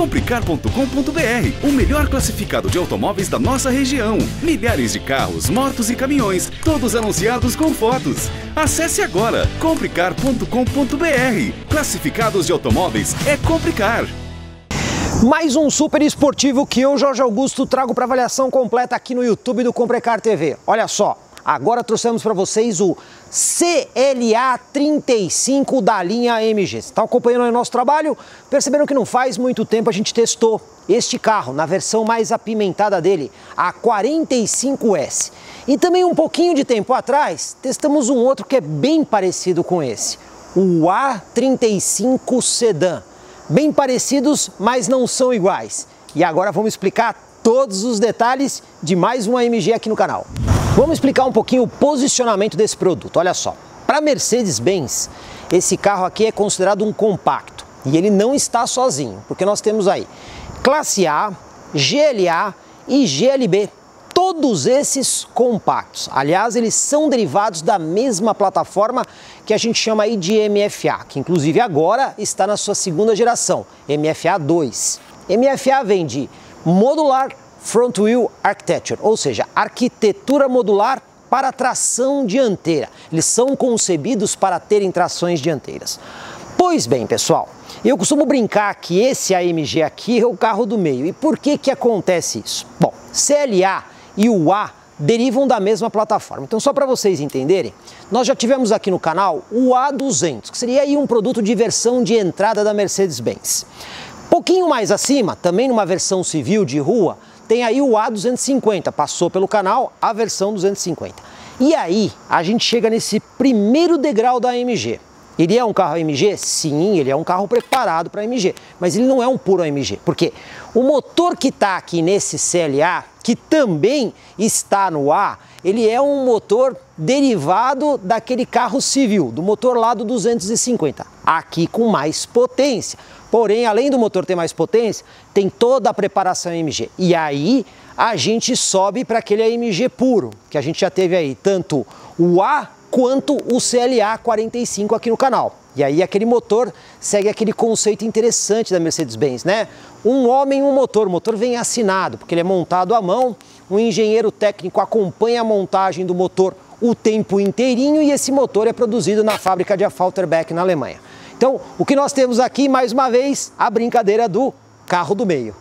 Complicar.com.br, o melhor classificado de automóveis da nossa região. Milhares de carros, motos e caminhões, todos anunciados com fotos. Acesse agora complicar.com.br. Classificados de automóveis é Complicar. Mais um super esportivo que eu, Jorge Augusto, trago para avaliação completa aqui no YouTube do Comprecar TV. Olha só, agora trouxemos para vocês o CLA 35 da linha AMG. Está acompanhando o nosso trabalho? Perceberam que não faz muito tempo a gente testou este carro na versão mais apimentada dele, a 45S. E também um pouquinho de tempo atrás, testamos um outro que é bem parecido com esse, o A35 Sedan. Bem parecidos, mas não são iguais. E agora vamos explicar todos os detalhes de mais um AMG aqui no canal. Vamos explicar um pouquinho o posicionamento desse produto. Olha só, para Mercedes-Benz, esse carro aqui é considerado um compacto e ele não está sozinho, porque nós temos aí classe A, GLA e GLB, todos esses compactos. Aliás, eles são derivados da mesma plataforma que a gente chama aí de MFA, que inclusive agora está na sua segunda geração, MFA 2. MFA vem de Modular Front Wheel Architecture, ou seja, arquitetura modular para tração dianteira. Eles são concebidos para terem trações dianteiras. Pois bem, pessoal, eu costumo brincar que esse AMG aqui é o carro do meio. E por que que acontece isso? Bom, CLA e o A derivam da mesma plataforma. Então, só para vocês entenderem, nós já tivemos aqui no canal o A200, que seria aí um produto de versão de entrada da Mercedes-Benz. Pouquinho mais acima, também numa versão civil de rua, tem aí o A250, passou pelo canal a versão 250. E aí a gente chega nesse primeiro degrau da AMG. Ele é um carro AMG? Sim, ele é um carro preparado para AMG, mas ele não é um puro AMG, porque o motor que está aqui nesse CLA, que também está no A, ele é um motor derivado daquele carro civil, do motor lá do 250, aqui com mais potência. Porém, além do motor ter mais potência, tem toda a preparação AMG. E aí a gente sobe para aquele AMG puro, que a gente já teve aí, tanto o A quanto o CLA 45 aqui no canal. E aí aquele motor segue aquele conceito interessante da Mercedes-Benz, né? Um homem, um motor. O motor vem assinado, porque ele é montado à mão, um engenheiro técnico acompanha a montagem do motor o tempo inteirinho e esse motor é produzido na fábrica de Affalterbeck na Alemanha. Então, o que nós temos aqui, mais uma vez, a brincadeira do carro do meio.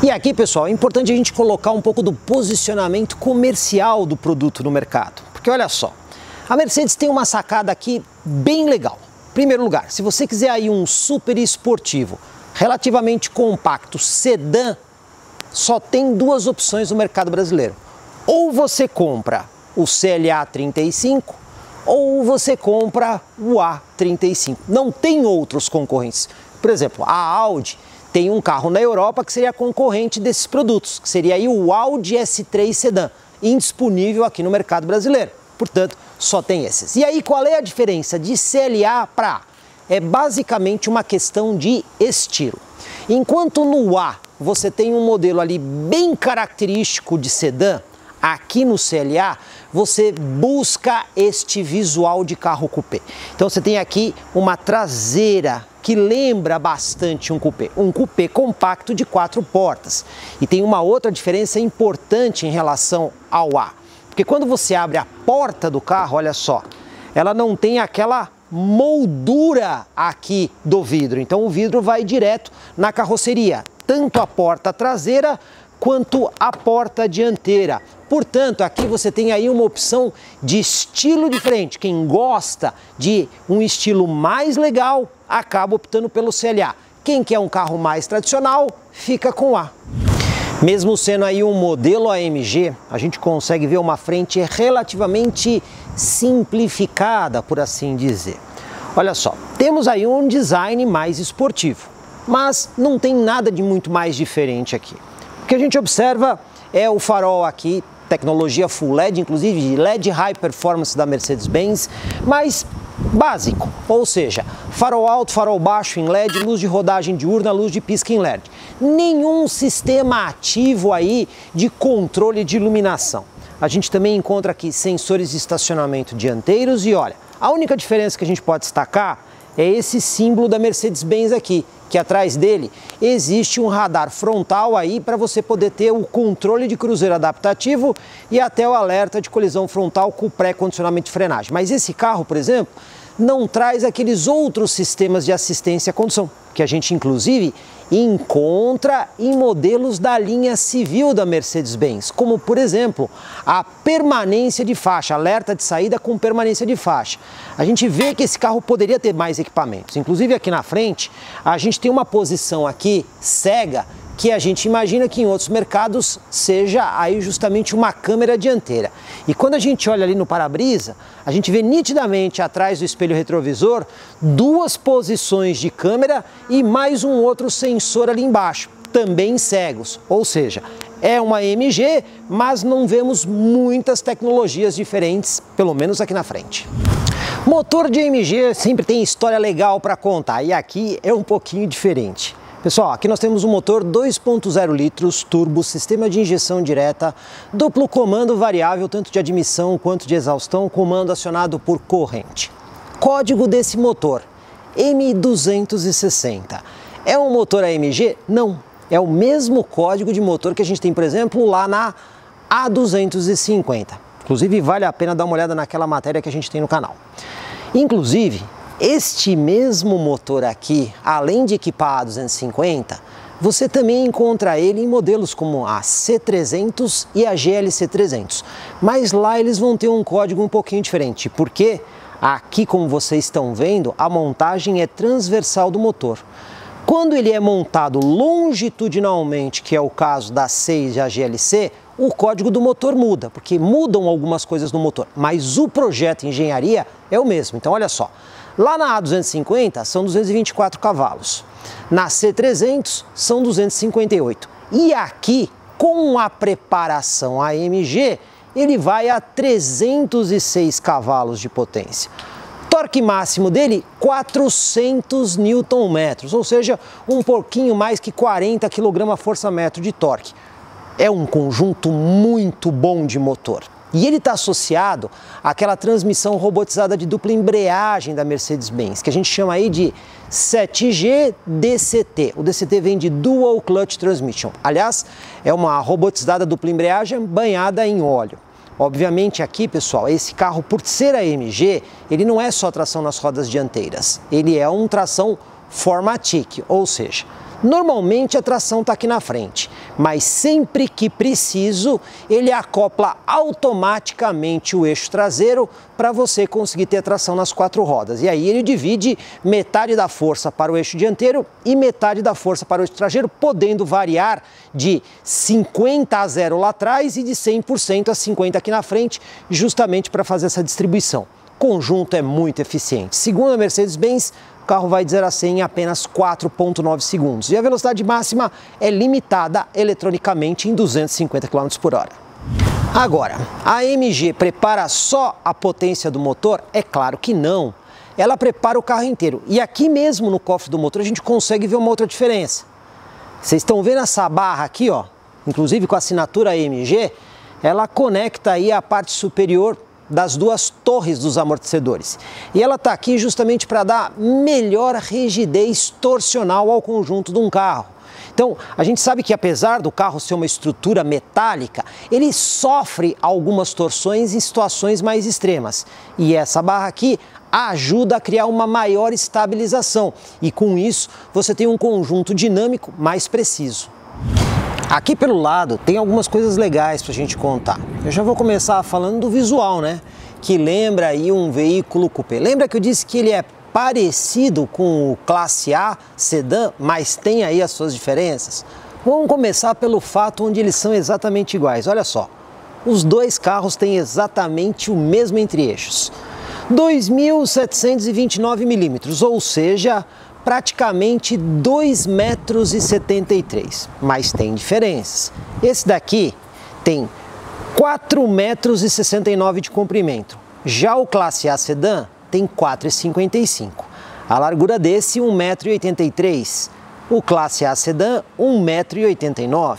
E aqui, pessoal, é importante a gente colocar um pouco do posicionamento comercial do produto no mercado. Porque olha só, a Mercedes tem uma sacada aqui bem legal. Em primeiro lugar, se você quiser aí um super esportivo, relativamente compacto, sedã, só tem duas opções no mercado brasileiro. Ou você compra o CLA 35 ou você compra o A35. Não tem outros concorrentes. Por exemplo, a Audi tem um carro na Europa que seria concorrente desses produtos, que seria aí o Audi S3 Sedan, indisponível aqui no mercado brasileiro. Portanto, só tem esses. E aí, qual é a diferença de CLA para A? É basicamente uma questão de estilo. Enquanto no A você tem um modelo ali bem característico de sedã, aqui no CLA você busca este visual de carro coupé. Então você tem aqui uma traseira que lembra bastante um coupé, um coupé compacto de quatro portas. E tem uma outra diferença importante em relação ao A, porque quando você abre a porta do carro, olha só, ela não tem aquela moldura aqui do vidro. Então o vidro vai direto na carroceria, tanto a porta traseira quanto a porta dianteira. Portanto, aqui você tem aí uma opção de estilo diferente. Quem gosta de um estilo mais legal, acaba optando pelo CLA. Quem quer um carro mais tradicional, fica com A. Mesmo sendo aí um modelo AMG, a gente consegue ver uma frente relativamente simplificada, por assim dizer. Olha só, temos aí um design mais esportivo, mas não tem nada de muito mais diferente aqui. Que a gente observa é o farol aqui tecnologia Full LED, inclusive LED High Performance da Mercedes-Benz, mas básico, ou seja, farol alto, farol baixo em LED, luz de rodagem diurna, luz de pisca em LED. Nenhum sistema ativo aí de controle de iluminação. A gente também encontra aqui sensores de estacionamento dianteiros e olha, a única diferença que a gente pode destacar é esse símbolo da Mercedes-Benz aqui, que atrás dele existe um radar frontal aí para você poder ter o controle de cruzeiro adaptativo e até o alerta de colisão frontal com pré-condicionamento de frenagem. Mas esse carro, por exemplo, não traz aqueles outros sistemas de assistência à condução, que a gente inclusive encontra em modelos da linha civil da Mercedes-Benz, como por exemplo a permanência de faixa, alerta de saída com permanência de faixa. A gente vê que esse carro poderia ter mais equipamentos, inclusive aqui na frente a gente tem uma posição aqui cega que a gente imagina que em outros mercados seja aí justamente uma câmera dianteira. E quando a gente olha ali no para-brisa, a gente vê nitidamente atrás do espelho retrovisor duas posições de câmera e mais um outro sensor ali embaixo, também cegos. Ou seja, é uma MG, mas não vemos muitas tecnologias diferentes, pelo menos aqui na frente. Motor de MG sempre tem história legal para contar e aqui é um pouquinho diferente. Pessoal, aqui nós temos um motor 2.0 litros turbo, sistema de injeção direta, duplo comando variável, tanto de admissão quanto de exaustão, comando acionado por corrente. Código desse motor, M260. É um motor AMG? Não. É o mesmo código de motor que a gente tem, por exemplo, lá na A250. Inclusive, vale a pena dar uma olhada naquela matéria que a gente tem no canal. Inclusive, este mesmo motor aqui, além de equipar a 250, você também encontra ele em modelos como a C300 e a GLC 300. Mas lá eles vão ter um código um pouquinho diferente, porque aqui, como vocês estão vendo, a montagem é transversal do motor. Quando ele é montado longitudinalmente, que é o caso da C e a GLC, o código do motor muda, porque mudam algumas coisas no motor, mas o projeto engenharia é o mesmo. Então, olha só, Lá na A250 são 224 cavalos, na C300 são 258 e aqui com a preparação AMG ele vai a 306 cavalos de potência. Torque máximo dele 400 Nm, ou seja, um pouquinho mais que 40 kgfm de torque. É um conjunto muito bom de motor. E ele está associado àquela transmissão robotizada de dupla embreagem da Mercedes-Benz, que a gente chama aí de 7G DCT. O DCT vem de Dual Clutch Transmission. Aliás, é uma robotizada dupla embreagem banhada em óleo. Obviamente aqui, pessoal, esse carro, por ser AMG, ele não é só tração nas rodas dianteiras. Ele é um tração Formatic, ou seja, Normalmente a tração está aqui na frente, mas sempre que preciso, ele acopla automaticamente o eixo traseiro para você conseguir ter tração nas quatro rodas. E aí ele divide metade da força para o eixo dianteiro e metade da força para o eixo traseiro, podendo variar de 50 a 0 lá atrás e de 100% a 50 aqui na frente, justamente para fazer essa distribuição. O conjunto é muito eficiente. Segundo a Mercedes-Benz, carro vai de 0 a 100 em apenas 4,9 segundos. E a velocidade máxima é limitada eletronicamente em 250 km por hora. Agora, a AMG prepara só a potência do motor? É claro que não. Ela prepara o carro inteiro. E aqui mesmo no cofre do motor a gente consegue ver uma outra diferença. Vocês estão vendo essa barra aqui, ó, inclusive com a assinatura AMG, ela conecta aí a parte superior das duas torres dos amortecedores. E ela está aqui justamente para dar melhor rigidez torsional ao conjunto de um carro. Então, a gente sabe que apesar do carro ser uma estrutura metálica, ele sofre algumas torções em situações mais extremas. E essa barra aqui ajuda a criar uma maior estabilização e com isso você tem um conjunto dinâmico mais preciso. Aqui pelo lado tem algumas coisas legais para a gente contar. Eu já vou começar falando do visual, né? Que lembra aí um veículo coupé. Lembra que eu disse que ele é parecido com o Classe A sedã, mas tem aí as suas diferenças? Vamos começar pelo fato onde eles são exatamente iguais. Olha só, os dois carros têm exatamente o mesmo entre-eixos. 2.729 milímetros, ou seja, praticamente 2,73 metros 73, mas tem diferenças. Esse daqui tem 4 metros e 69 de comprimento. Já o classe A sedã tem 4,55. A largura desse 1,83m. O classe A sedã 1,89m.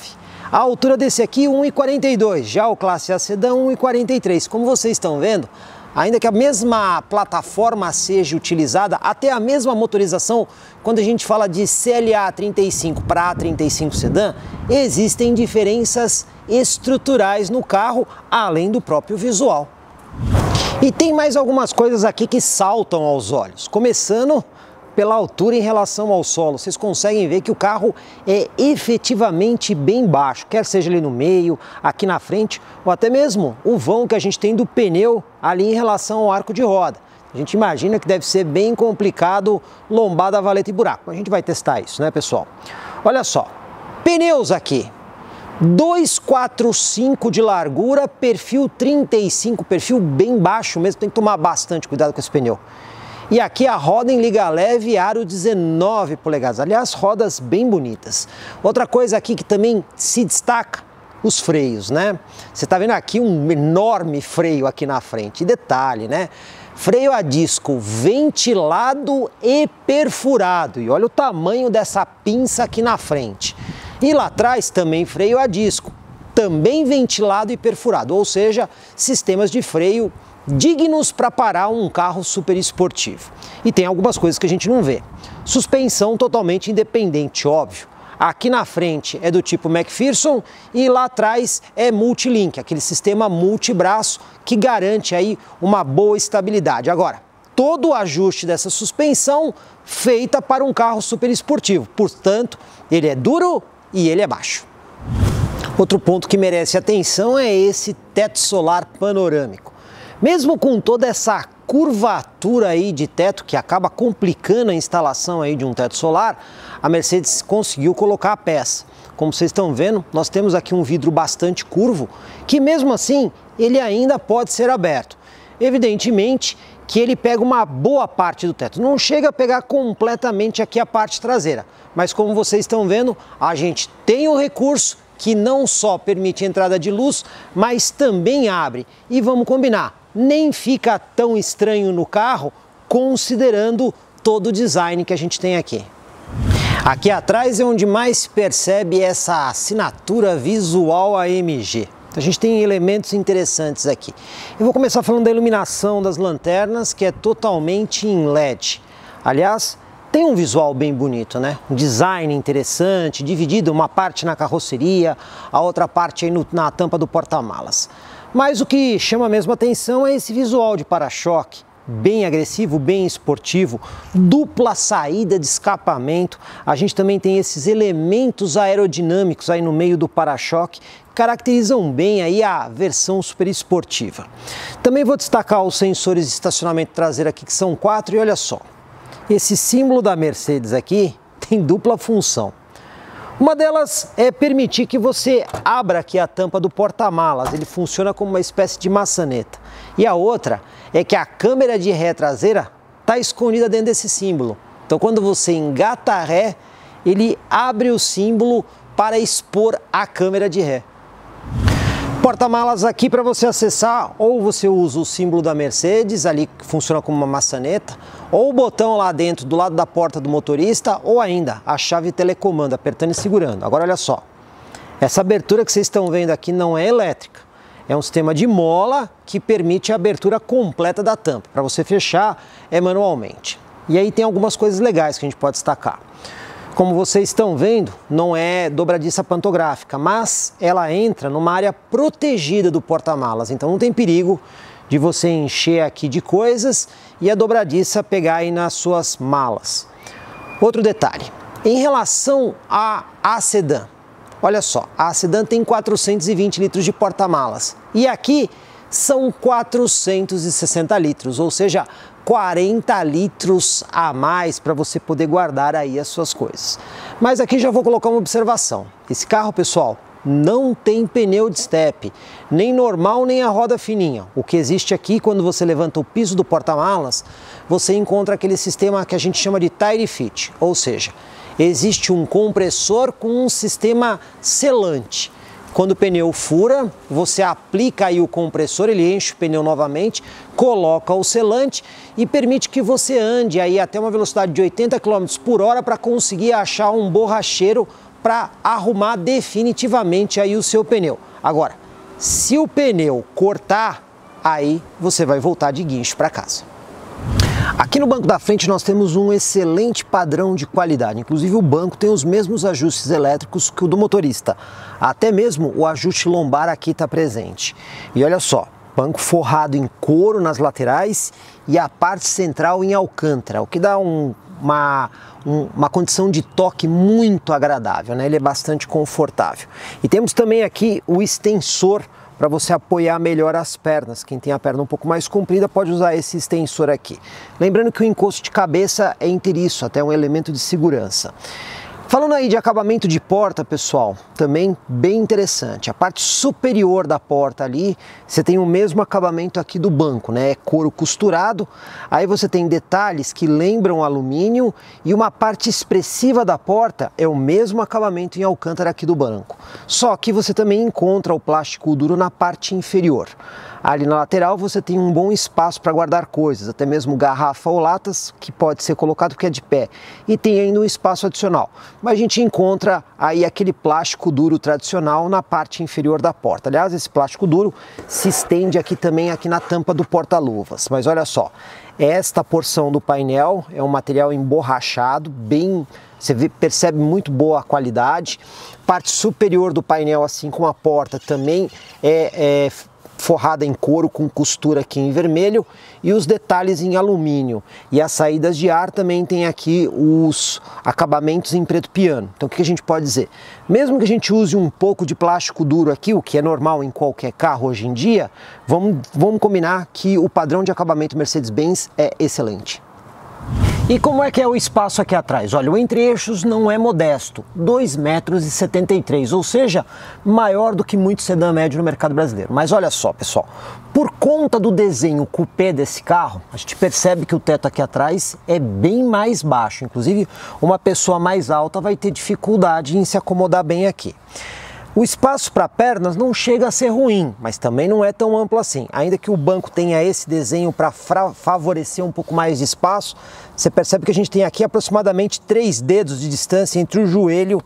A altura desse aqui 1,42. Já o classe A sedã 1,43. Como vocês estão vendo, ainda que a mesma plataforma seja utilizada, até a mesma motorização, quando a gente fala de CLA 35 para A35 sedã, existem diferenças estruturais no carro, além do próprio visual. E tem mais algumas coisas aqui que saltam aos olhos, começando pela altura em relação ao solo. Vocês conseguem ver que o carro é efetivamente bem baixo, quer seja ali no meio, aqui na frente, ou até mesmo o vão que a gente tem do pneu ali em relação ao arco de roda. A gente imagina que deve ser bem complicado lombada, valeta e buraco. A gente vai testar isso, né, pessoal? Olha só, pneus aqui. 245 de largura, perfil 35, perfil bem baixo mesmo, tem que tomar bastante cuidado com esse pneu. E aqui a roda em liga leve, aro 19 polegadas. Aliás, rodas bem bonitas. Outra coisa aqui que também se destaca, os freios, né? Você está vendo aqui um enorme freio aqui na frente. Detalhe, né? Freio a disco ventilado e perfurado. E olha o tamanho dessa pinça aqui na frente. E lá atrás também freio a disco, também ventilado e perfurado, ou seja, sistemas de freio dignos para parar um carro super esportivo. E tem algumas coisas que a gente não vê. Suspensão totalmente independente, óbvio. Aqui na frente é do tipo McPherson e lá atrás é multilink, aquele sistema multibraço que garante aí uma boa estabilidade. Agora, todo o ajuste dessa suspensão feita para um carro super esportivo. Portanto, ele é duro e ele é baixo. Outro ponto que merece atenção é esse teto solar panorâmico. Mesmo com toda essa curvatura aí de teto que acaba complicando a instalação aí de um teto solar, a Mercedes conseguiu colocar a peça. Como vocês estão vendo, nós temos aqui um vidro bastante curvo, que mesmo assim ele ainda pode ser aberto. Evidentemente que ele pega uma boa parte do teto, não chega a pegar completamente aqui a parte traseira, mas como vocês estão vendo, a gente tem o recurso que não só permite entrada de luz, mas também abre. E vamos combinar, nem fica tão estranho no carro, considerando todo o design que a gente tem aqui. Aqui atrás é onde mais percebe essa assinatura visual AMG. A gente tem elementos interessantes aqui. Eu vou começar falando da iluminação das lanternas, que é totalmente em LED. Aliás, tem um visual bem bonito, né? Um design interessante, dividido uma parte na carroceria, a outra parte no, na tampa do porta-malas. Mas o que chama mesmo atenção é esse visual de para-choque, bem agressivo, bem esportivo, dupla saída de escapamento. A gente também tem esses elementos aerodinâmicos aí no meio do para-choque caracterizam bem aí a versão super esportiva. Também vou destacar os sensores de estacionamento traseiro aqui que são quatro e olha só, esse símbolo da Mercedes aqui tem dupla função. Uma delas é permitir que você abra aqui a tampa do porta-malas, ele funciona como uma espécie de maçaneta. E a outra é que a câmera de ré traseira está escondida dentro desse símbolo. Então quando você engata a ré, ele abre o símbolo para expor a câmera de ré. Porta-malas aqui para você acessar, ou você usa o símbolo da Mercedes, ali que funciona como uma maçaneta, ou o botão lá dentro do lado da porta do motorista, ou ainda a chave telecomando, apertando e segurando. Agora olha só, essa abertura que vocês estão vendo aqui não é elétrica, é um sistema de mola que permite a abertura completa da tampa. Para você fechar é manualmente. E aí tem algumas coisas legais que a gente pode destacar. Como vocês estão vendo, não é dobradiça pantográfica, mas ela entra numa área protegida do porta-malas, então não tem perigo de você encher aqui de coisas e a dobradiça pegar aí nas suas malas. Outro detalhe, em relação à a sedã, olha só, a sedã tem 420 litros de porta-malas e aqui são 460 litros, ou seja, 40 litros a mais para você poder guardar aí as suas coisas. Mas aqui já vou colocar uma observação. Esse carro, pessoal, não tem pneu de step, nem normal nem a roda fininha. O que existe aqui, quando você levanta o piso do porta-malas, você encontra aquele sistema que a gente chama de tire fit, ou seja, existe um compressor com um sistema selante. Quando o pneu fura, você aplica aí o compressor, ele enche o pneu novamente, coloca o selante e permite que você ande aí até uma velocidade de 80 km por hora para conseguir achar um borracheiro para arrumar definitivamente aí o seu pneu. Agora, se o pneu cortar, aí você vai voltar de guincho para casa. Aqui no banco da frente nós temos um excelente padrão de qualidade. Inclusive o banco tem os mesmos ajustes elétricos que o do motorista. Até mesmo o ajuste lombar aqui está presente. E olha só, banco forrado em couro nas laterais e a parte central em alcântara, o que dá um, uma, um, uma condição de toque muito agradável, né? ele é bastante confortável. E temos também aqui o extensor para você apoiar melhor as pernas. Quem tem a perna um pouco mais comprida pode usar esse extensor aqui. Lembrando que o encosto de cabeça é inteiriço, até um elemento de segurança. Falando aí de acabamento de porta, pessoal, também bem interessante. A parte superior da porta ali, você tem o mesmo acabamento aqui do banco, né? É couro costurado. Aí você tem detalhes que lembram alumínio e uma parte expressiva da porta é o mesmo acabamento em alcântara aqui do banco. Só que você também encontra o plástico duro na parte inferior. Ali na lateral você tem um bom espaço para guardar coisas, até mesmo garrafa ou latas, que pode ser colocado porque é de pé. E tem ainda um espaço adicional. Mas a gente encontra aí aquele plástico duro tradicional na parte inferior da porta. Aliás, esse plástico duro se estende aqui também aqui na tampa do porta-luvas. Mas olha só, esta porção do painel é um material emborrachado, bem você vê, percebe muito boa qualidade. Parte superior do painel, assim como a porta, também é, é forrada em couro com costura aqui em vermelho e os detalhes em alumínio. E as saídas de ar também tem aqui os acabamentos em preto piano. Então o que a gente pode dizer? Mesmo que a gente use um pouco de plástico duro aqui, o que é normal em qualquer carro hoje em dia, vamos, vamos combinar que o padrão de acabamento Mercedes-Benz é excelente. E como é que é o espaço aqui atrás? Olha, o entre-eixos não é modesto, 2,73 metros, ou seja, maior do que muito sedã médio no mercado brasileiro. Mas olha só, pessoal, por conta do desenho coupé desse carro, a gente percebe que o teto aqui atrás é bem mais baixo. Inclusive, uma pessoa mais alta vai ter dificuldade em se acomodar bem aqui. O espaço para pernas não chega a ser ruim, mas também não é tão amplo assim. Ainda que o banco tenha esse desenho para favorecer um pouco mais de espaço, você percebe que a gente tem aqui aproximadamente três dedos de distância entre o joelho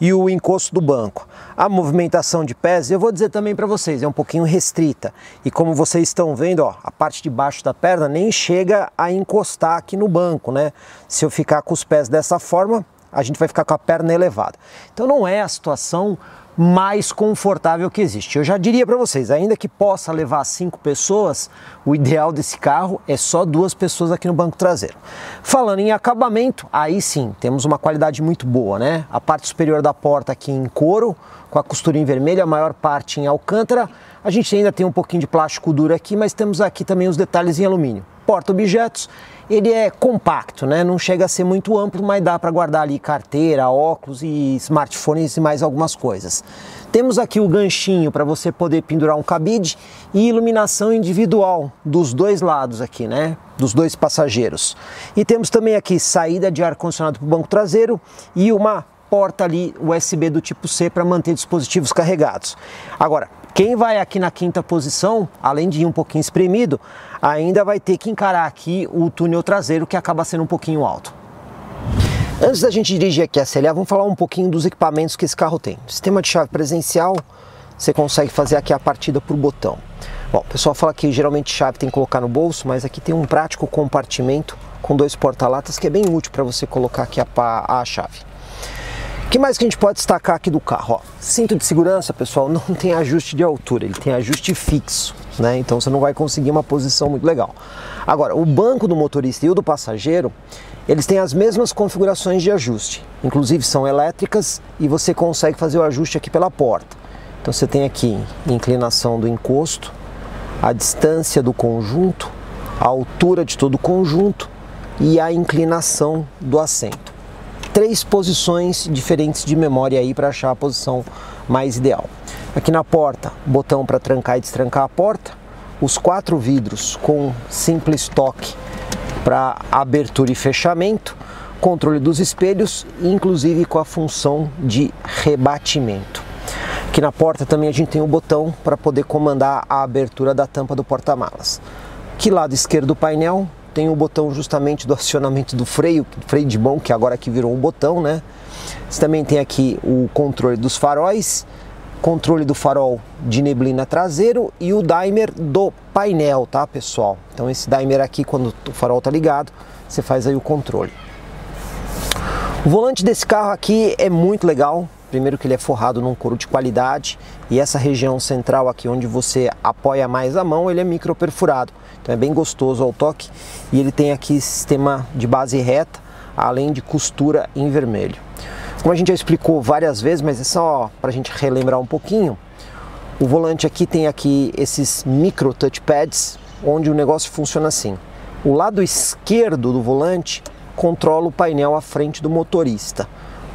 e o encosto do banco. A movimentação de pés, eu vou dizer também para vocês, é um pouquinho restrita. E como vocês estão vendo, ó, a parte de baixo da perna nem chega a encostar aqui no banco, né? Se eu ficar com os pés dessa forma, a gente vai ficar com a perna elevada. Então não é a situação mais confortável que existe. Eu já diria para vocês, ainda que possa levar cinco pessoas, o ideal desse carro é só duas pessoas aqui no banco traseiro. Falando em acabamento, aí sim, temos uma qualidade muito boa, né? A parte superior da porta aqui em couro, com a costura em vermelho, a maior parte em alcântara. A gente ainda tem um pouquinho de plástico duro aqui, mas temos aqui também os detalhes em alumínio. Porta-objetos, ele é compacto, né? Não chega a ser muito amplo, mas dá para guardar ali carteira, óculos e smartphones e mais algumas coisas. Temos aqui o ganchinho para você poder pendurar um cabide e iluminação individual dos dois lados aqui, né? Dos dois passageiros. E temos também aqui saída de ar condicionado para o banco traseiro e uma porta ali USB do tipo C para manter dispositivos carregados. Agora, quem vai aqui na quinta posição, além de ir um pouquinho espremido, ainda vai ter que encarar aqui o túnel traseiro que acaba sendo um pouquinho alto. Antes da gente dirigir aqui a CLA, vamos falar um pouquinho dos equipamentos que esse carro tem. Sistema de chave presencial, você consegue fazer aqui a partida por botão. Bom, o pessoal fala que geralmente chave tem que colocar no bolso, mas aqui tem um prático compartimento com dois porta-latas que é bem útil para você colocar aqui a, a chave. Que mais que a gente pode destacar aqui do carro? Ó, cinto de segurança, pessoal, não tem ajuste de altura, ele tem ajuste fixo, né? Então você não vai conseguir uma posição muito legal. Agora, o banco do motorista e o do passageiro, eles têm as mesmas configurações de ajuste, inclusive são elétricas e você consegue fazer o ajuste aqui pela porta. Então você tem aqui inclinação do encosto, a distância do conjunto, a altura de todo o conjunto e a inclinação do assento três posições diferentes de memória aí para achar a posição mais ideal. Aqui na porta, botão para trancar e destrancar a porta, os quatro vidros com simples toque para abertura e fechamento, controle dos espelhos, inclusive com a função de rebatimento. Aqui na porta também a gente tem o um botão para poder comandar a abertura da tampa do porta-malas. Aqui lado esquerdo do painel, tem o botão justamente do acionamento do freio, freio de mão, que agora aqui virou um botão, né? Você também tem aqui o controle dos faróis, controle do farol de neblina traseiro e o dimer do painel, tá pessoal? Então esse dimer aqui, quando o farol está ligado, você faz aí o controle. O volante desse carro aqui é muito legal, primeiro que ele é forrado num couro de qualidade e essa região central aqui onde você apoia mais a mão, ele é micro perfurado. Então é bem gostoso ao toque e ele tem aqui sistema de base reta, além de costura em vermelho. Como a gente já explicou várias vezes, mas é só para a gente relembrar um pouquinho, o volante aqui tem aqui esses micro touchpads, onde o negócio funciona assim. O lado esquerdo do volante controla o painel à frente do motorista.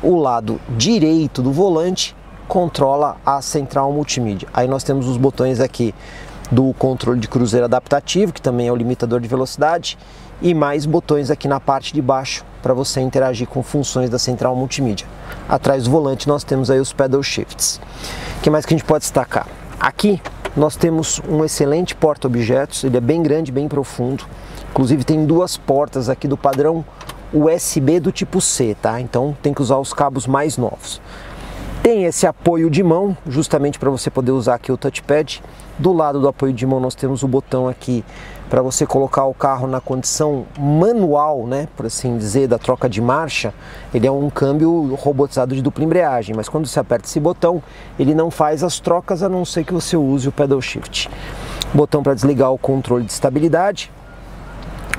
O lado direito do volante controla a central multimídia. Aí nós temos os botões aqui do controle de cruzeiro adaptativo, que também é o limitador de velocidade, e mais botões aqui na parte de baixo para você interagir com funções da central multimídia. Atrás do volante nós temos aí os pedal shifts. O que mais que a gente pode destacar? Aqui nós temos um excelente porta-objetos, ele é bem grande, bem profundo. Inclusive tem duas portas aqui do padrão USB do tipo C, tá? Então tem que usar os cabos mais novos. Tem esse apoio de mão, justamente para você poder usar aqui o touchpad. Do lado do apoio de mão nós temos o botão aqui para você colocar o carro na condição manual, né, por assim dizer, da troca de marcha. Ele é um câmbio robotizado de dupla embreagem, mas quando você aperta esse botão, ele não faz as trocas a não ser que você use o pedal shift. Botão para desligar o controle de estabilidade.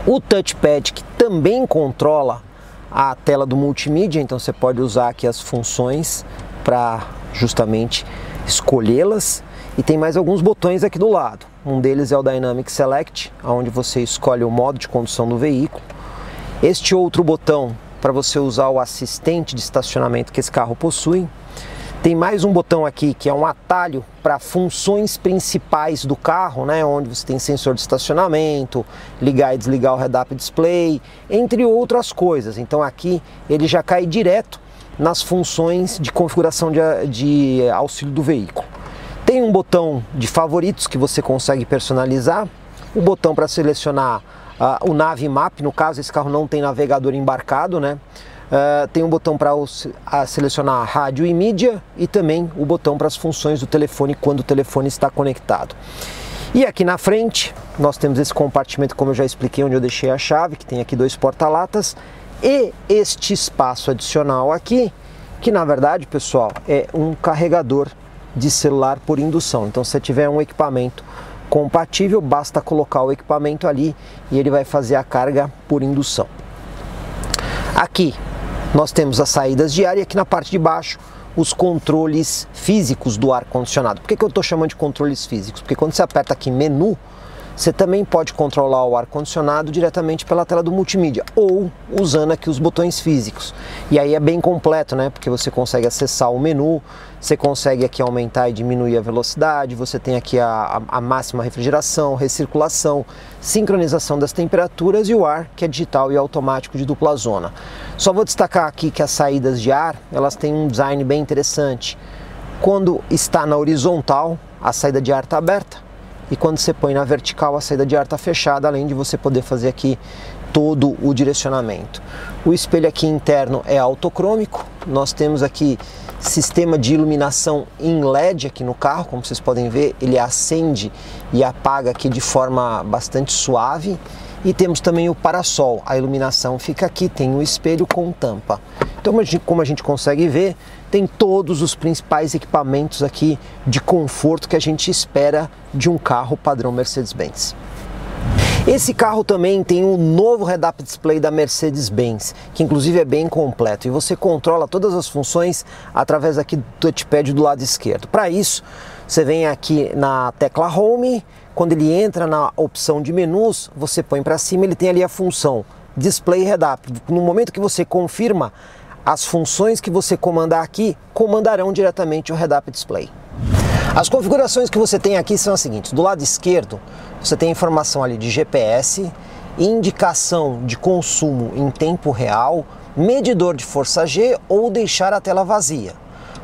O touchpad que também controla a tela do multimídia, então você pode usar aqui as funções para justamente escolhê-las e tem mais alguns botões aqui do lado. Um deles é o Dynamic Select, onde você escolhe o modo de condução do veículo. Este outro botão para você usar o assistente de estacionamento que esse carro possui. Tem mais um botão aqui que é um atalho para funções principais do carro, né, onde você tem sensor de estacionamento, ligar e desligar o head-up display, entre outras coisas. Então aqui ele já cai direto nas funções de configuração de, de auxílio do veículo. Tem um botão de favoritos que você consegue personalizar, o botão para selecionar uh, o Nave Map, no caso esse carro não tem navegador embarcado, né? Uh, tem um botão para selecionar rádio e mídia e também o botão para as funções do telefone quando o telefone está conectado. E aqui na frente nós temos esse compartimento, como eu já expliquei, onde eu deixei a chave, que tem aqui dois porta-latas e este espaço adicional aqui, que na verdade, pessoal, é um carregador de celular por indução. Então, se tiver um equipamento compatível, basta colocar o equipamento ali e ele vai fazer a carga por indução. Aqui nós temos as saídas de ar e aqui na parte de baixo os controles físicos do ar condicionado. Por que, que eu estou chamando de controles físicos? Porque quando você aperta aqui menu, você também pode controlar o ar-condicionado diretamente pela tela do multimídia ou usando aqui os botões físicos. E aí é bem completo, né? Porque você consegue acessar o menu, você consegue aqui aumentar e diminuir a velocidade, você tem aqui a, a, a máxima refrigeração, recirculação, sincronização das temperaturas e o ar, que é digital e automático de dupla zona. Só vou destacar aqui que as saídas de ar, elas têm um design bem interessante. Quando está na horizontal, a saída de ar está aberta e quando você põe na vertical a saída de ar está fechada, além de você poder fazer aqui todo o direcionamento. O espelho aqui interno é autocrômico, nós temos aqui sistema de iluminação em LED aqui no carro, como vocês podem ver, ele acende e apaga aqui de forma bastante suave. E temos também o parasol, a iluminação fica aqui, tem o um espelho com tampa. Então, como a gente consegue ver, tem todos os principais equipamentos aqui de conforto que a gente espera de um carro padrão Mercedes-Benz. Esse carro também tem um novo head-up display da Mercedes-Benz, que inclusive é bem completo e você controla todas as funções através aqui do touchpad do lado esquerdo. Para isso, você vem aqui na tecla Home, quando ele entra na opção de menus, você põe para cima, ele tem ali a função Display Head-up. No momento que você confirma, as funções que você comandar aqui comandarão diretamente o head-up display. As configurações que você tem aqui são as seguintes: do lado esquerdo, você tem informação ali de GPS, indicação de consumo em tempo real, medidor de força G ou deixar a tela vazia.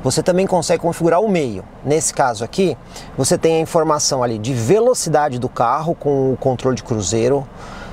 Você também consegue configurar o meio. Nesse caso aqui, você tem a informação ali de velocidade do carro com o controle de cruzeiro,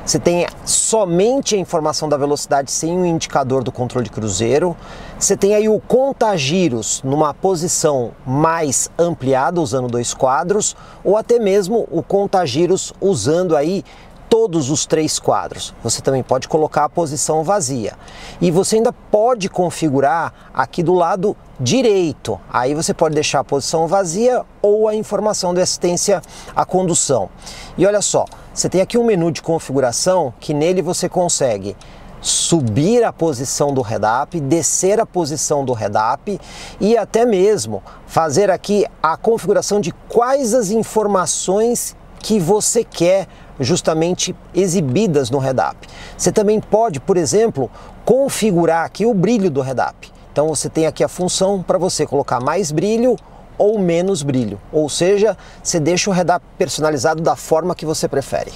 você tem somente a informação da velocidade sem o indicador do controle de cruzeiro. Você tem aí o contagiros numa posição mais ampliada, usando dois quadros, ou até mesmo o contagiros usando aí todos os três quadros. Você também pode colocar a posição vazia. E você ainda pode configurar aqui do lado direito. Aí você pode deixar a posição vazia ou a informação de assistência à condução. E olha só, você tem aqui um menu de configuração que nele você consegue subir a posição do redap, descer a posição do redap e até mesmo fazer aqui a configuração de quais as informações que você quer justamente exibidas no redap. Você também pode, por exemplo, configurar aqui o brilho do redap. Então você tem aqui a função para você colocar mais brilho ou menos brilho, ou seja, você deixa o redap personalizado da forma que você prefere.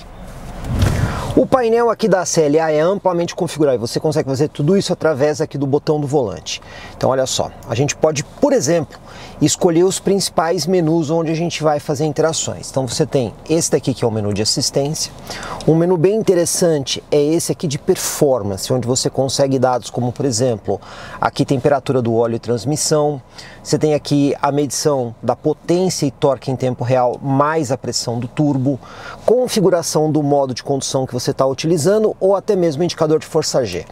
O painel aqui da CLA é amplamente configurável, você consegue fazer tudo isso através aqui do botão do volante. Então olha só, a gente pode, por exemplo, escolher os principais menus onde a gente vai fazer interações. Então você tem esse daqui que é o menu de assistência. Um menu bem interessante é esse aqui de performance, onde você consegue dados como, por exemplo, aqui temperatura do óleo e transmissão. Você tem aqui a medição da potência e torque em tempo real, mais a pressão do turbo, configuração do modo de condução que você está utilizando ou até mesmo indicador de força G.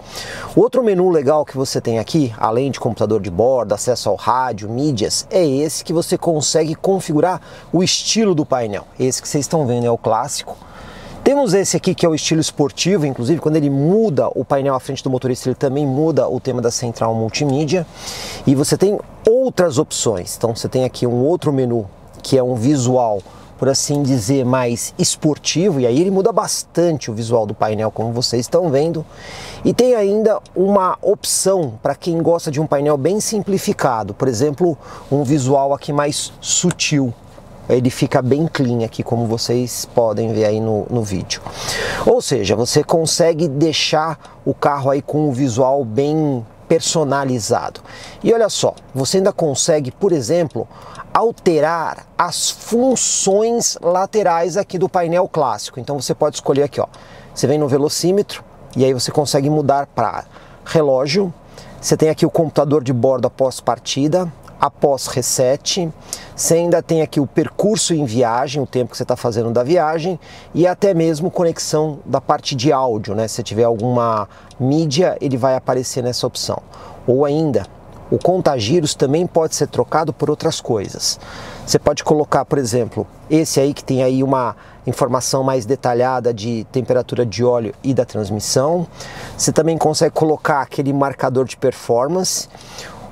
Outro menu legal que você tem aqui, além de computador de bordo, acesso ao rádio, mídias, é esse que você consegue configurar o estilo do painel. Esse que vocês estão vendo é o clássico. Temos esse aqui que é o estilo esportivo, inclusive quando ele muda o painel à frente do motorista, ele também muda o tema da central multimídia. E você tem outras opções. Então você tem aqui um outro menu que é um visual, por assim dizer, mais esportivo, e aí ele muda bastante o visual do painel, como vocês estão vendo. E tem ainda uma opção para quem gosta de um painel bem simplificado, por exemplo, um visual aqui mais sutil ele fica bem clean aqui, como vocês podem ver aí no, no vídeo. Ou seja, você consegue deixar o carro aí com um visual bem personalizado. E olha só, você ainda consegue, por exemplo, alterar as funções laterais aqui do painel clássico. Então você pode escolher aqui, ó. Você vem no velocímetro e aí você consegue mudar para relógio. Você tem aqui o computador de bordo após partida, após reset. Você ainda tem aqui o percurso em viagem, o tempo que você está fazendo da viagem e até mesmo conexão da parte de áudio, né? Se tiver alguma mídia, ele vai aparecer nessa opção. Ou ainda, o contagiros também pode ser trocado por outras coisas. Você pode colocar, por exemplo, esse aí que tem aí uma informação mais detalhada de temperatura de óleo e da transmissão. Você também consegue colocar aquele marcador de performance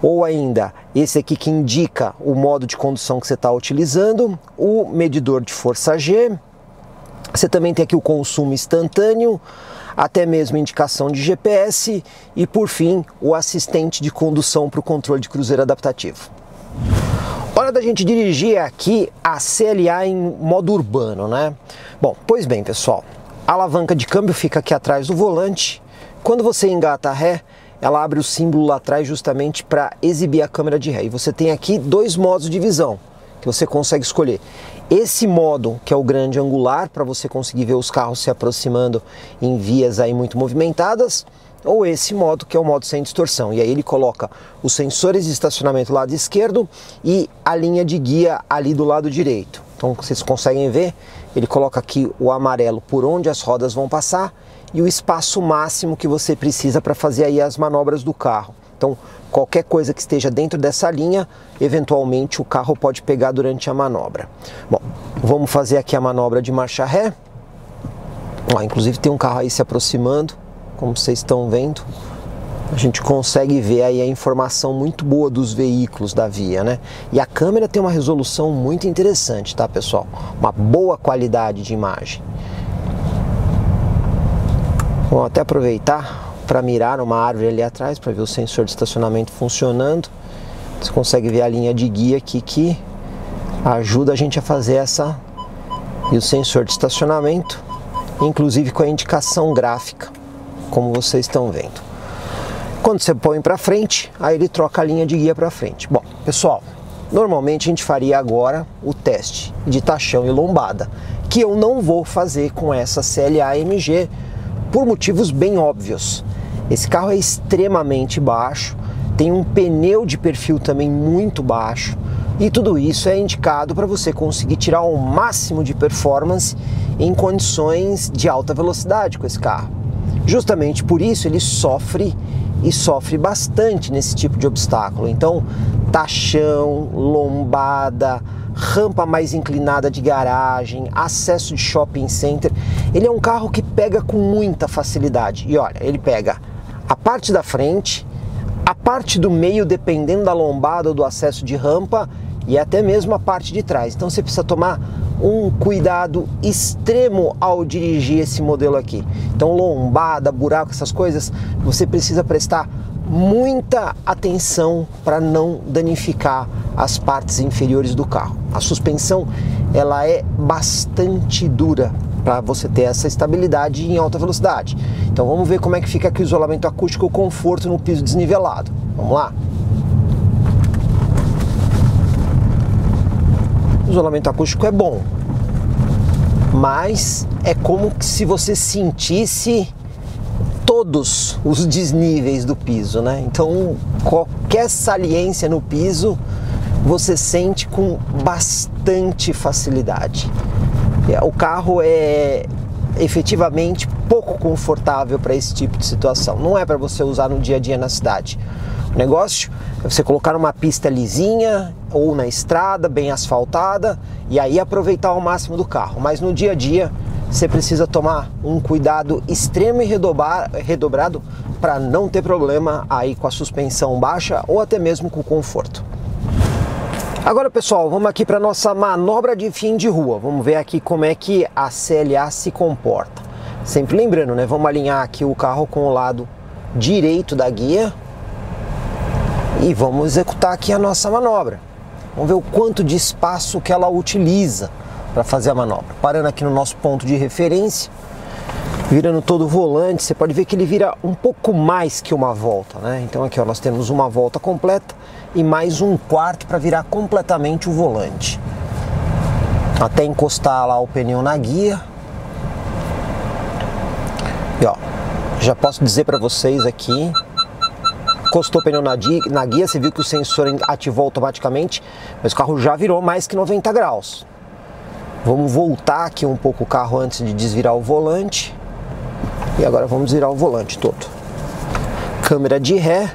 ou ainda esse aqui que indica o modo de condução que você está utilizando, o medidor de força G. Você também tem aqui o consumo instantâneo, até mesmo indicação de GPS e por fim o assistente de condução para o controle de cruzeiro adaptativo. Hora da gente dirigir aqui a CLA em modo urbano, né? Bom, pois bem, pessoal, a alavanca de câmbio fica aqui atrás do volante. Quando você engata a ré, ela abre o símbolo lá atrás justamente para exibir a câmera de ré. E você tem aqui dois modos de visão que você consegue escolher. Esse modo, que é o grande angular, para você conseguir ver os carros se aproximando em vias aí muito movimentadas, ou esse modo, que é o modo sem distorção. E aí ele coloca os sensores de estacionamento do lado esquerdo e a linha de guia ali do lado direito. Então vocês conseguem ver, ele coloca aqui o amarelo por onde as rodas vão passar e o espaço máximo que você precisa para fazer aí as manobras do carro. Então, qualquer coisa que esteja dentro dessa linha, eventualmente o carro pode pegar durante a manobra. Bom, vamos fazer aqui a manobra de marcha ré. Ó, inclusive tem um carro aí se aproximando, como vocês estão vendo. A gente consegue ver aí a informação muito boa dos veículos da via, né? E a câmera tem uma resolução muito interessante, tá, pessoal? Uma boa qualidade de imagem. Vamos até aproveitar para mirar uma árvore ali atrás para ver o sensor de estacionamento funcionando. Você consegue ver a linha de guia aqui que ajuda a gente a fazer essa e o sensor de estacionamento, inclusive com a indicação gráfica, como vocês estão vendo. Quando você põe para frente, aí ele troca a linha de guia para frente. Bom, pessoal, Normalmente a gente faria agora o teste de taxão e lombada, que eu não vou fazer com essa CLA MG por motivos bem óbvios. Esse carro é extremamente baixo, tem um pneu de perfil também muito baixo e tudo isso é indicado para você conseguir tirar o máximo de performance em condições de alta velocidade com esse carro. Justamente por isso ele sofre e sofre bastante nesse tipo de obstáculo. Então, tachão, lombada, rampa mais inclinada de garagem, acesso de shopping center. Ele é um carro que pega com muita facilidade. E olha, ele pega a parte da frente, a parte do meio, dependendo da lombada ou do acesso de rampa, e até mesmo a parte de trás. Então você precisa tomar um cuidado extremo ao dirigir esse modelo aqui. Então, lombada, buraco, essas coisas, você precisa prestar muita atenção para não danificar as partes inferiores do carro. A suspensão ela é bastante dura para você ter essa estabilidade em alta velocidade. Então vamos ver como é que fica aqui o isolamento acústico o conforto no piso desnivelado. Vamos lá? O isolamento acústico é bom, mas é como se você sentisse todos os desníveis do piso, né? Então, qualquer saliência no piso você sente com bastante facilidade. É, o carro é efetivamente pouco confortável para esse tipo de situação. Não é para você usar no dia a dia na cidade. O negócio é você colocar uma pista lisinha ou na estrada, bem asfaltada, e aí aproveitar ao máximo do carro. Mas no dia a dia você precisa tomar um cuidado extremo e redobrado para não ter problema aí com a suspensão baixa ou até mesmo com o conforto. Agora pessoal, vamos aqui para nossa manobra de fim de rua. Vamos ver aqui como é que a CLA se comporta. Sempre lembrando, né? Vamos alinhar aqui o carro com o lado direito da guia e vamos executar aqui a nossa manobra. Vamos ver o quanto de espaço que ela utiliza para fazer a manobra. Parando aqui no nosso ponto de referência, virando todo o volante, você pode ver que ele vira um pouco mais que uma volta, né? Então aqui ó, nós temos uma volta completa e mais um quarto para virar completamente o volante. Até encostar lá o pneu na guia. E ó, já posso dizer para vocês aqui encostou o pneu na, na guia, você viu que o sensor ativou automaticamente, mas o carro já virou mais que 90 graus. Vamos voltar aqui um pouco o carro antes de desvirar o volante. E agora vamos desvirar o volante todo. Câmera de ré,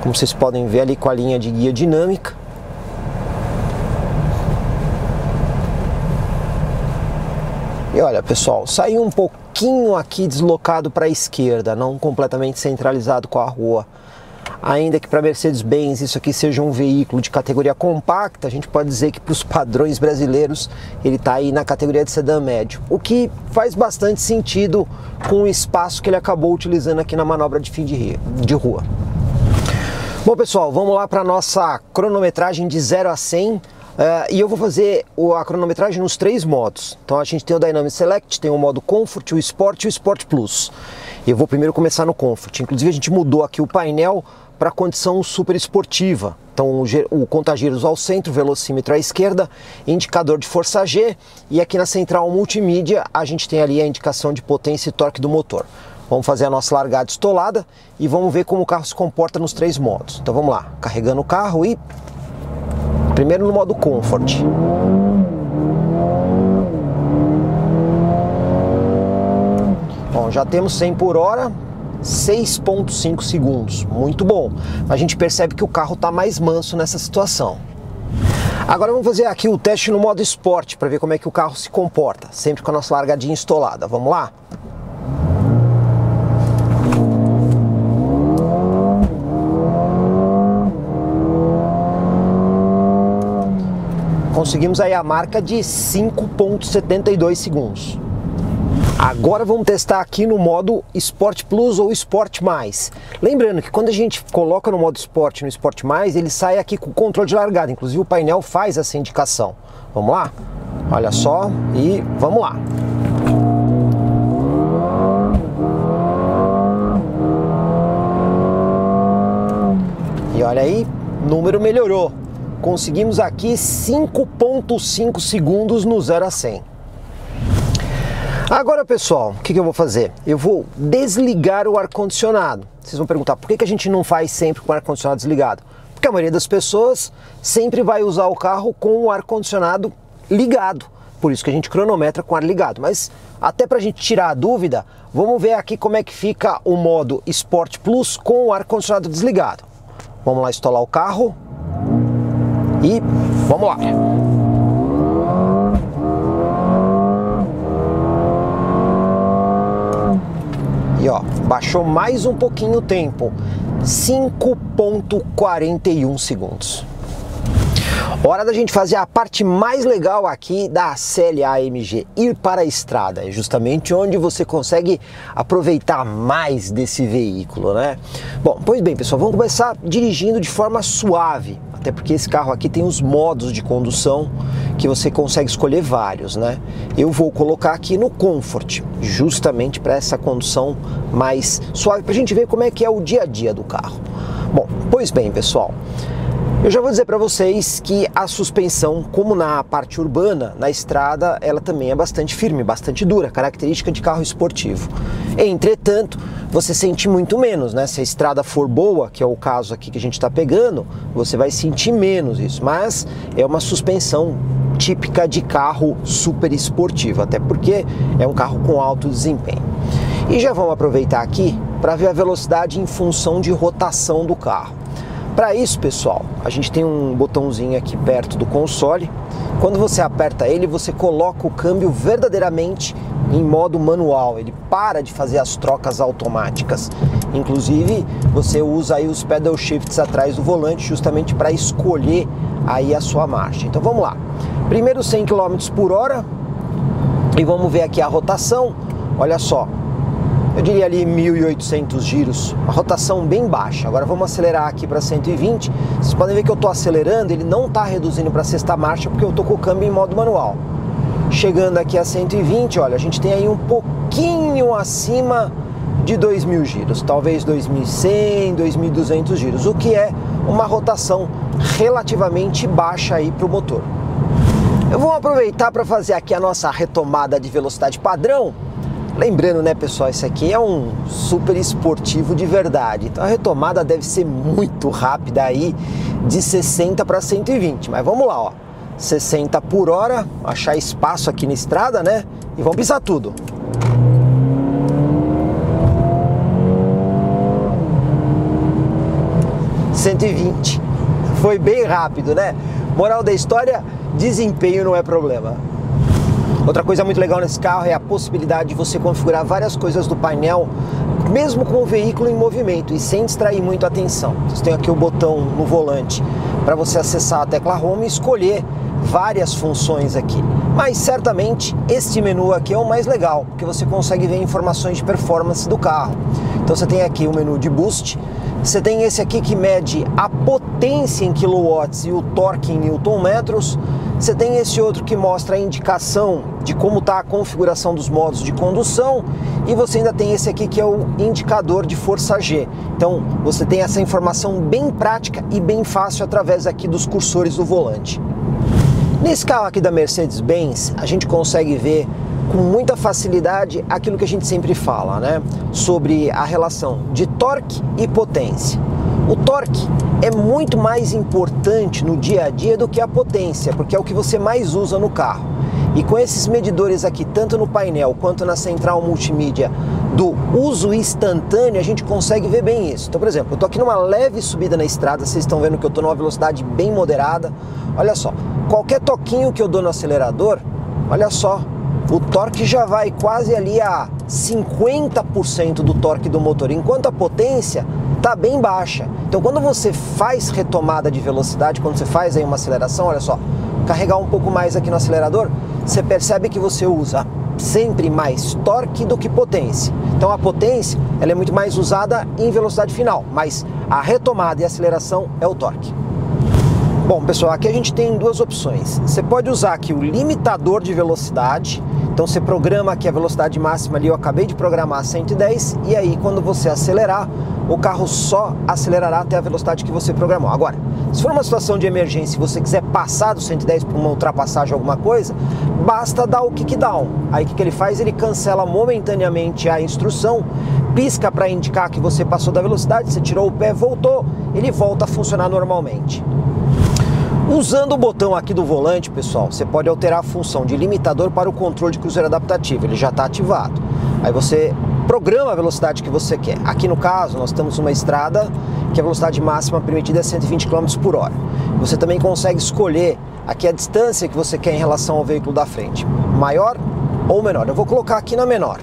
como vocês podem ver ali com a linha de guia dinâmica. E olha pessoal, saiu um pouquinho aqui deslocado para a esquerda, não completamente centralizado com a rua ainda que para Mercedes-Benz isso aqui seja um veículo de categoria compacta, a gente pode dizer que para os padrões brasileiros ele está aí na categoria de sedã médio, o que faz bastante sentido com o espaço que ele acabou utilizando aqui na manobra de fim de, de rua. Bom pessoal, vamos lá para a nossa cronometragem de 0 a 100 uh, eh, e eu vou fazer a cronometragem nos três modos. Então a gente tem o Dynamic Select, tem o modo Comfort, o Sport e o Sport Plus. Eu vou primeiro começar no Comfort. Inclusive a gente mudou aqui o painel para condição super esportiva. Então o, contagiros ao centro, velocímetro à esquerda, indicador de força G e aqui na central multimídia a gente tem ali a indicação de potência e torque do motor. Vamos fazer a nossa largada estolada e vamos ver como o carro se comporta nos três modos. Então vamos lá, carregando o carro e primeiro no modo Comfort. Bom, já temos 100 por hora, 6,5 segundos, muito bom. A gente percebe que o carro está mais manso nessa situação. Agora vamos fazer aqui o teste no modo esporte para ver como é que o carro se comporta, sempre com a nossa largadinha estolada. Vamos lá? Conseguimos aí a marca de 5.72 segundos. Agora vamos testar aqui no modo Sport Plus ou Sport Mais. Lembrando que quando a gente coloca no modo Sport no Sport Mais, ele sai aqui com o controle de largada. Inclusive o painel faz essa indicação. Vamos lá? Olha só e vamos lá. E olha aí, número melhorou. conseguimos aqui 5.5 segundos no 0 a 100. Agora, pessoal, o que, que, eu vou fazer? Eu vou desligar o ar-condicionado. Vocês vão perguntar por que, que a gente não faz sempre com o ar-condicionado desligado? Porque a maioria das pessoas sempre vai usar o carro com o ar-condicionado ligado. Por isso que a gente cronometra com ar ligado. Mas até para a gente tirar a dúvida, vamos ver aqui como é que fica o modo Sport Plus com o ar-condicionado desligado. Vamos lá instalar o carro e vamos lá. E ó, baixou mais um pouquinho o tempo, 5.41 segundos. Hora da gente fazer a parte mais legal aqui da CLA AMG, ir para a estrada. É justamente onde você consegue aproveitar mais desse veículo, né? Bom, pois bem, pessoal, vamos começar dirigindo de forma suave, até porque esse carro aqui tem os modos de condução que você consegue escolher vários, né? Eu vou colocar aqui no Comfort, justamente para essa condução mais suave, para a gente ver como é que é o dia a dia do carro. Bom, pois bem, pessoal, eu já vou dizer para vocês que a suspensão, como na parte urbana, na estrada, ela também é bastante firme, bastante dura, característica de carro esportivo. Entretanto, você sente muito menos, né? Se a estrada for boa, que é o caso aqui que a gente está pegando, você vai sentir menos isso. Mas é uma suspensão típica de carro super esportivo, até porque é um carro com alto desempenho. E já vamos aproveitar aqui para ver a velocidade em função de rotação do carro. Para isso, pessoal, a gente tem um botãozinho aqui perto do console. Quando você aperta ele, você coloca o câmbio verdadeiramente em modo manual. Ele para de fazer as trocas automáticas. Inclusive, você usa aí os pedal shifts atrás do volante justamente para escolher aí a sua marcha. Então vamos lá. Primeiro 100 km por hora e vamos ver aqui a rotação. Olha só, eu diria ali 1.800 giros, a rotação bem baixa. Agora vamos acelerar aqui para 120. Vocês podem ver que eu estou acelerando, ele não está reduzindo para sexta marcha porque eu estou com o câmbio em modo manual. Chegando aqui a 120, olha, a gente tem aí um pouquinho acima de 2.000 giros, talvez 2.100, 2.200 giros, o que é uma rotação relativamente baixa aí para o motor. Eu vou aproveitar para fazer aqui a nossa retomada de velocidade padrão Lembrando, né, pessoal, esse aqui é um super esportivo de verdade. Então a retomada deve ser muito rápida aí, de 60 para 120. Mas vamos lá, ó. 60 por hora, achar espaço aqui na estrada, né? E vamos pisar tudo. ...120. Foi bem rápido, né? Moral da história, desempenho não é problema. Outra coisa muito legal nesse carro é a possibilidade de você configurar várias coisas do painel, mesmo com o veículo em movimento e sem distrair muito a atenção. Você tem aqui o botão no volante para você acessar a tecla Home e escolher várias funções aqui. Mas certamente este menu aqui é o mais legal, porque você consegue ver informações de performance do carro. Então você tem aqui o menu de boost, você tem esse aqui que mede a potência em kilowatts e o torque em newton metros. Você tem esse outro que mostra a indicação de como está a configuração dos modos de condução e você ainda tem esse aqui que é o indicador de força G. Então você tem essa informação bem prática e bem fácil através aqui dos cursores do volante. Nesse carro aqui da Mercedes-Benz, a gente consegue ver com muita facilidade aquilo que a gente sempre fala, né? Sobre a relação de torque e potência. O torque é muito mais importante no dia a dia do que a potência, porque é o que você mais usa no carro. E com esses medidores aqui, tanto no painel quanto na central multimídia do uso instantâneo, a gente consegue ver bem isso. Então, por exemplo, eu estou aqui numa leve subida na estrada, vocês estão vendo que eu estou numa velocidade bem moderada. Olha só, qualquer toquinho que eu dou no acelerador, olha só, o torque já vai quase ali a 50% do torque do motor, enquanto a potência está bem baixa. Então quando você faz retomada de velocidade, quando você faz aí uma aceleração, olha só, carregar um pouco mais aqui no acelerador, você percebe que você usa sempre mais torque do que potência. Então a potência ela é muito mais usada em velocidade final, mas a retomada e aceleração é o torque. Bom, pessoal, aqui a gente tem duas opções. Você pode usar aqui o limitador de velocidade. Então você programa aqui a velocidade máxima ali, eu acabei de programar 110 e aí quando você acelerar, o carro só acelerará até a velocidade que você programou. Agora, se for uma situação de emergência e você quiser passar do 110 por uma ultrapassagem alguma coisa, basta dar o kickdown. Aí o que, que ele faz? Ele cancela momentaneamente a instrução, pisca para indicar que você passou da velocidade, você tirou o pé, voltou, ele volta a funcionar normalmente. Usando o botão aqui do volante, pessoal, você pode alterar a função de limitador para o controle de cruzeiro adaptativo, ele já está ativado. Aí você programa a velocidade que você quer. Aqui no caso, nós temos uma estrada que a velocidade máxima permitida é 120 km por hora. Você também consegue escolher aqui a distância que você quer em relação ao veículo da frente, maior ou menor. Eu vou colocar aqui na menor.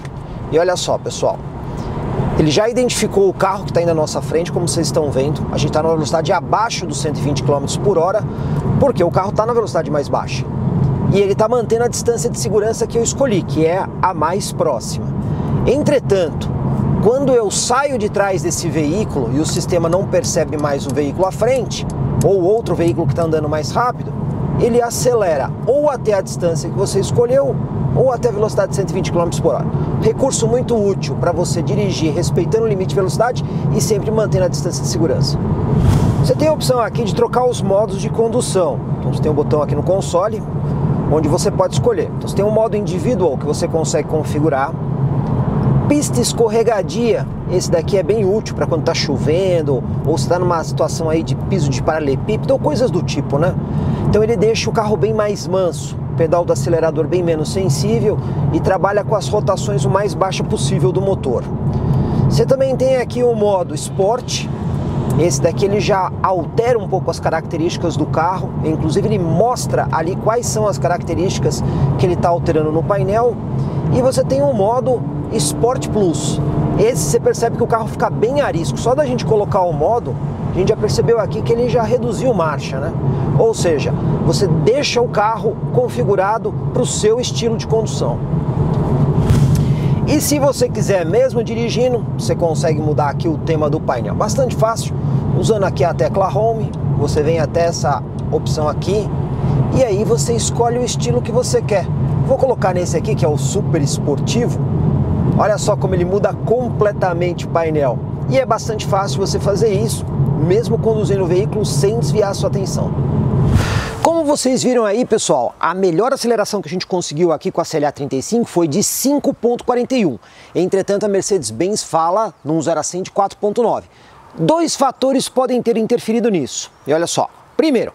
E olha só, pessoal, ele já identificou o carro que está indo na nossa frente, como vocês estão vendo. A gente está numa velocidade abaixo dos 120 km por hora, porque o carro está na velocidade mais baixa. E ele está mantendo a distância de segurança que eu escolhi, que é a mais próxima. Entretanto, quando eu saio de trás desse veículo e o sistema não percebe mais o veículo à frente, ou outro veículo que está andando mais rápido, ele acelera ou até a distância que você escolheu, ou até a velocidade de 120 km por hora. Recurso muito útil para você dirigir respeitando o limite de velocidade e sempre mantendo a distância de segurança. Você tem a opção aqui de trocar os modos de condução. Então você tem um botão aqui no console onde você pode escolher. Então você tem um modo individual que você consegue configurar. Pista escorregadia, esse daqui é bem útil para quando está chovendo ou está numa situação aí de piso de paralelepípedo ou coisas do tipo, né? Então ele deixa o carro bem mais manso, pedal do acelerador bem menos sensível e trabalha com as rotações o mais baixa possível do motor. Você também tem aqui o modo Sport, esse daqui ele já altera um pouco as características do carro, inclusive ele mostra ali quais são as características que ele está alterando no painel. E você tem o modo Sport Plus. Esse você percebe que o carro fica bem arisco. Só da gente colocar o modo, a gente já percebeu aqui que ele já reduziu marcha, né? Ou seja, você deixa o carro configurado para o seu estilo de condução. E se você quiser mesmo dirigindo, você consegue mudar aqui o tema do painel. Bastante fácil, usando aqui a tecla Home, você vem até essa opção aqui e aí você escolhe o estilo que você quer. Vou colocar nesse aqui que é o super esportivo. Olha só como ele muda completamente o painel. E é bastante fácil você fazer isso, mesmo conduzindo o veículo sem desviar sua atenção. Como vocês viram aí, pessoal, a melhor aceleração que a gente conseguiu aqui com a CLA 35 foi de 5.41. Entretanto, a Mercedes-Benz fala num 0 a 100 de 4.9. Dois fatores podem ter interferido nisso. E olha só. Primeiro,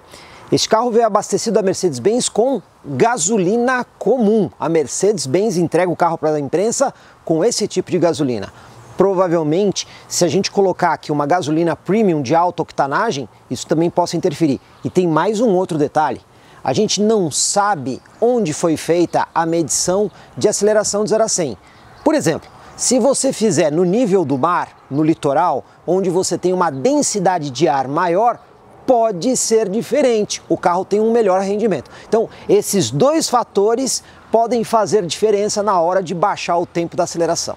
este carro veio abastecido da Mercedes-Benz com gasolina comum. A Mercedes-Benz entrega o carro para a imprensa com esse tipo de gasolina provavelmente, se a gente colocar aqui uma gasolina premium de alta octanagem, isso também possa interferir. E tem mais um outro detalhe. A gente não sabe onde foi feita a medição de aceleração de 0 a 100. Por exemplo, se você fizer no nível do mar, no litoral, onde você tem uma densidade de ar maior, pode ser diferente. O carro tem um melhor rendimento. Então, esses dois fatores podem fazer diferença na hora de baixar o tempo da aceleração.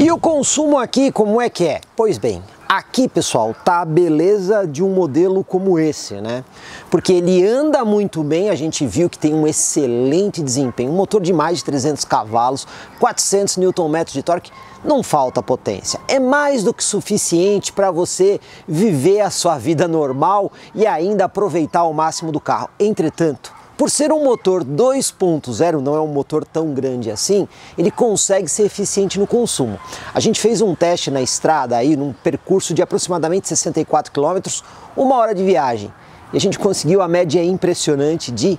E o consumo aqui, como é que é? Pois bem, aqui pessoal tá a beleza de um modelo como esse, né? Porque ele anda muito bem, a gente viu que tem um excelente desempenho, um motor de mais de 300 cavalos, 400 Nm de torque, não falta potência. É mais do que suficiente para você viver a sua vida normal e ainda aproveitar o máximo do carro. Entretanto, por ser um motor 2.0, não é um motor tão grande assim, ele consegue ser eficiente no consumo. A gente fez um teste na estrada aí, num percurso de aproximadamente 64 km, uma hora de viagem. E a gente conseguiu a média impressionante de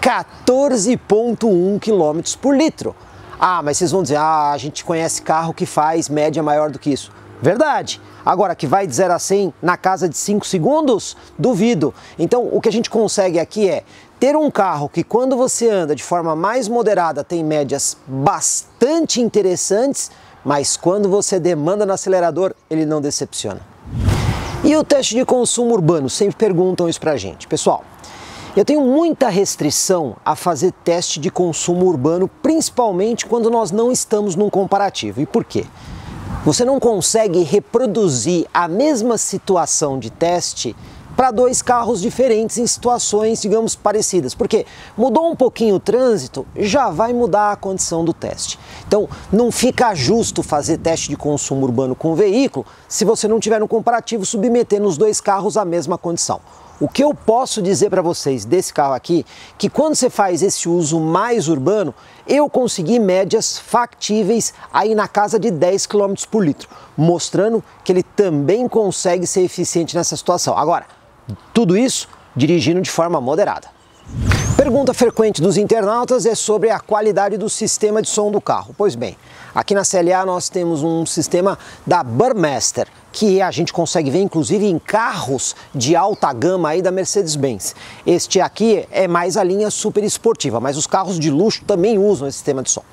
14,1 km por litro. Ah, mas vocês vão dizer, ah, a gente conhece carro que faz média maior do que isso. Verdade. Agora, que vai de 0 a 100 na casa de 5 segundos? Duvido. Então, o que a gente consegue aqui é ter um carro que, quando você anda de forma mais moderada, tem médias bastante interessantes, mas quando você demanda no acelerador, ele não decepciona. E o teste de consumo urbano? Sempre perguntam isso pra gente. Pessoal, eu tenho muita restrição a fazer teste de consumo urbano, principalmente quando nós não estamos num comparativo. E por quê? Você não consegue reproduzir a mesma situação de teste para dois carros diferentes em situações, digamos, parecidas. Porque mudou um pouquinho o trânsito, já vai mudar a condição do teste. Então, não fica justo fazer teste de consumo urbano com o veículo se você não tiver no comparativo submetendo os dois carros à mesma condição. O que eu posso dizer para vocês desse carro aqui, que quando você faz esse uso mais urbano, eu consegui médias factíveis aí na casa de 10 km por litro, mostrando que ele também consegue ser eficiente nessa situação. Agora, tudo isso dirigindo de forma moderada. Pergunta frequente dos internautas é sobre a qualidade do sistema de som do carro. Pois bem, aqui na CLA nós temos um sistema da Burmaster, que a gente consegue ver inclusive em carros de alta gama aí da Mercedes-Benz. Este aqui é mais a linha super esportiva, mas os carros de luxo também usam esse sistema de som.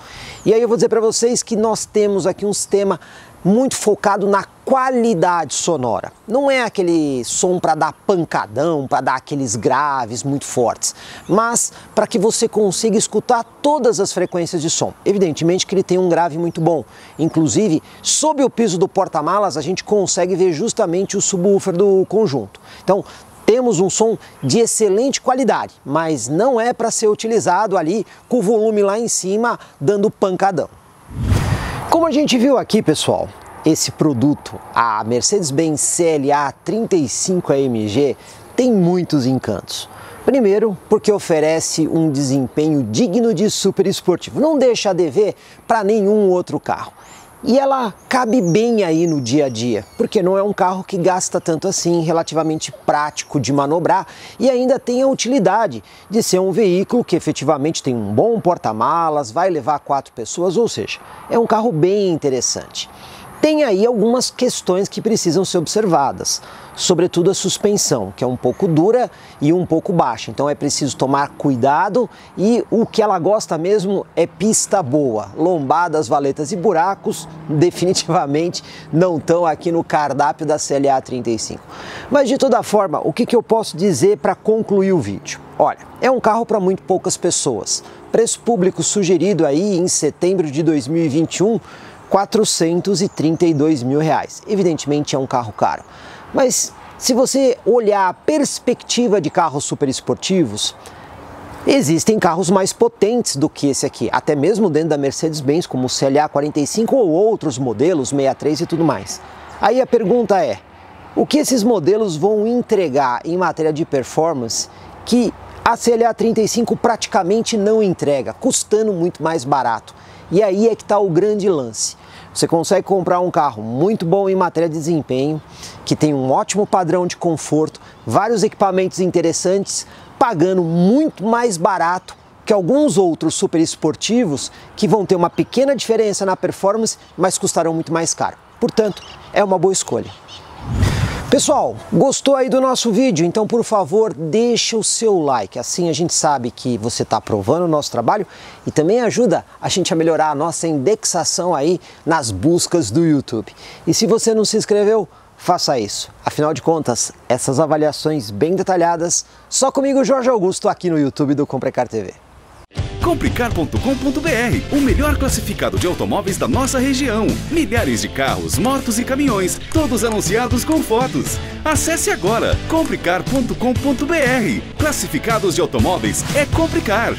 E aí eu vou dizer para vocês que nós temos aqui um sistema muito focado na qualidade sonora. Não é aquele som para dar pancadão, para dar aqueles graves muito fortes, mas para que você consiga escutar todas as frequências de som. Evidentemente que ele tem um grave muito bom. Inclusive, sob o piso do porta-malas, a gente consegue ver justamente o subwoofer do conjunto. Então, temos um som de excelente qualidade, mas não é para ser utilizado ali com o volume lá em cima dando pancadão. Como a gente viu aqui, pessoal, esse produto, a Mercedes-Benz CLA 35 AMG, tem muitos encantos. Primeiro, porque oferece um desempenho digno de super esportivo, não deixa a dever para nenhum outro carro. E ela cabe bem aí no dia a dia, porque não é um carro que gasta tanto assim, relativamente prático de manobrar e ainda tem a utilidade de ser um veículo que efetivamente tem um bom porta-malas, vai levar quatro pessoas, ou seja, é um carro bem interessante tem aí algumas questões que precisam ser observadas, sobretudo a suspensão, que é um pouco dura e um pouco baixa. Então é preciso tomar cuidado e o que ela gosta mesmo é pista boa. Lombadas, valetas e buracos definitivamente não estão aqui no cardápio da CLA 35. Mas de toda forma, o que, que eu posso dizer para concluir o vídeo? Olha, é um carro para muito poucas pessoas. Preço público sugerido aí em setembro de 2021 432 mil reais. Evidentemente é um carro caro, mas se você olhar a perspectiva de carros super esportivos, existem carros mais potentes do que esse aqui, até mesmo dentro da Mercedes-Benz, como o CLA 45 ou outros modelos 63 e tudo mais. Aí a pergunta é: o que esses modelos vão entregar em matéria de performance que a CLA 35 praticamente não entrega, custando muito mais barato? E aí é que está o grande lance. Você consegue comprar um carro muito bom em matéria de desempenho, que tem um ótimo padrão de conforto, vários equipamentos interessantes, pagando muito mais barato que alguns outros super esportivos que vão ter uma pequena diferença na performance, mas custarão muito mais caro. Portanto, é uma boa escolha. Pessoal, gostou aí do nosso vídeo? Então, por favor, deixa o seu like. Assim a gente sabe que você está aprovando o nosso trabalho e também ajuda a gente a melhorar a nossa indexação aí nas buscas do YouTube. E se você não se inscreveu, faça isso. Afinal de contas, essas avaliações bem detalhadas, só comigo, Jorge Augusto, aqui no YouTube do Comprecar TV. Complicar.com.br, o melhor classificado de automóveis da nossa região. Milhares de carros, motos e caminhões, todos anunciados com fotos. Acesse agora complicar.com.br. Classificados de automóveis é Complicar.